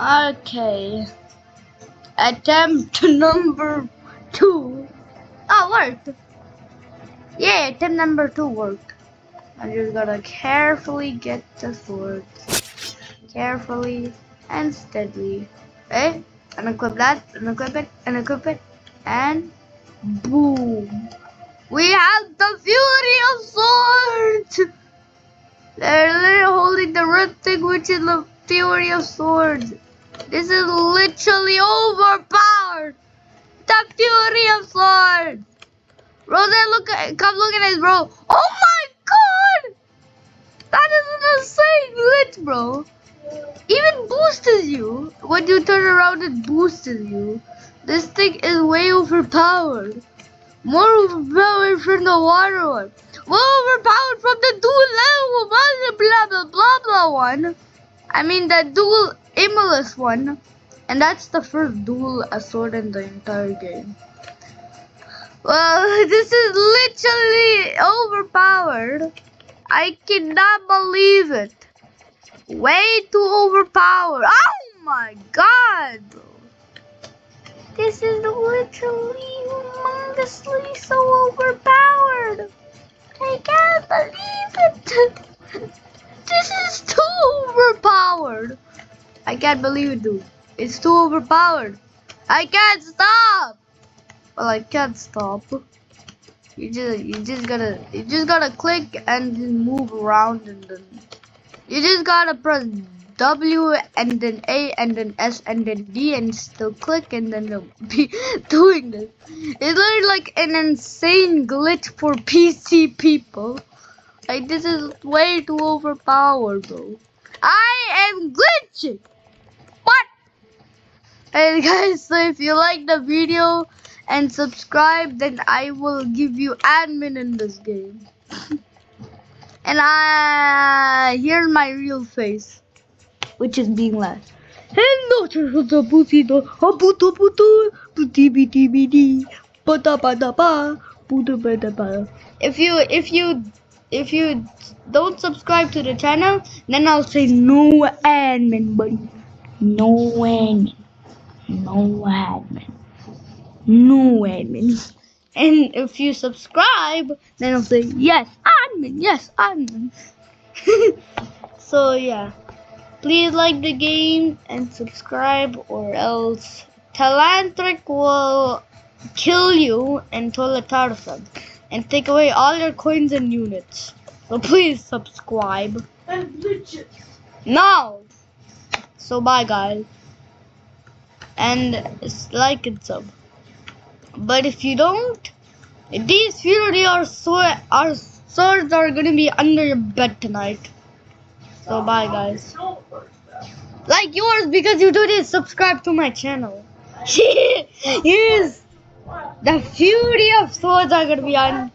Okay. Attempt number two. Oh, worked. Yeah, attempt number two worked. I'm just gotta carefully get the sword. Carefully and steadily. Eh? And equip that, and equip it, and equip it, and boom. We have the Fury of Swords! They're literally holding the red thing, which is the Fury of Swords. This is literally overpowered. The Fury of Swords. Then look at, come look at this, bro. Oh my god! That is an insane glitch, bro. Even boosts you. When you turn around, it boosts you. This thing is way overpowered. More overpowered from the water one. More overpowered from the dual level one, blah blah blah blah one. I mean the dual Immolus one. And that's the first dual sword in the entire game. Well, this is literally overpowered. I cannot believe it. Way too overpowered. Oh my god. This is literally humongously so overpowered. I can't believe it. This is too overpowered. I can't believe it, dude. It's too overpowered. I can't stop. Well, I can't stop. You just, you just gotta, you just gotta click and move around, and then you just gotta press W and then A and then S and then D and still click and then it'll be doing this. It's literally like an insane glitch for PC people. Like this is way too overpowered, bro. I am glitching. What? And guys, so if you like the video and subscribe, then I will give you admin in this game. and I here's my real face which is being left. Hello. If you if you if you don't subscribe to the channel, then I'll say no admin, buddy. No admin. No admin. No admin. And if you subscribe, then I'll say yes, admin, yes, admin. so yeah. Please like the game and subscribe or else Talantric will kill you and Tolatarsan and take away all your coins and units. So please subscribe. And glitches. No! So bye guys. And like and sub. But if you don't, these fury or sword, our swords are gonna be under your bed tonight. So bye guys. Like yours because you didn't subscribe to my channel. yes! The fury of swords are gonna be on.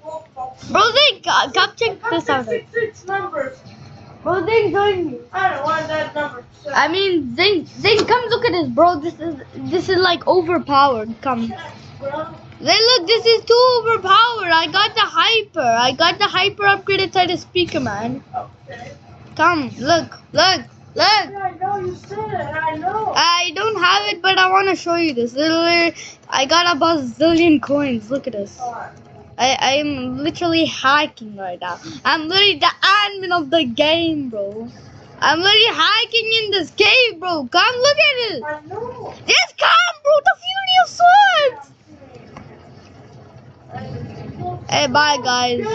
Bro, they come check this out. Six, six numbers. Bro, me. I don't want that number. I mean, Zing, Zing, come look at this, bro. This is this is like overpowered. Come. Then look, this is too overpowered. I got the hyper. I got the hyper upgrade inside the speaker, man. Okay. Come, look, look, look. Yeah, I know you said it. I know. Don't have it, but I want to show you this. Literally, I got a bazillion coins. Look at this. I I am literally hacking right now. I'm literally the admin of the game, bro. I'm literally hacking in this cave, bro. Come look at it. I know. Just come, bro. The fury of swords. Hey, bye, guys.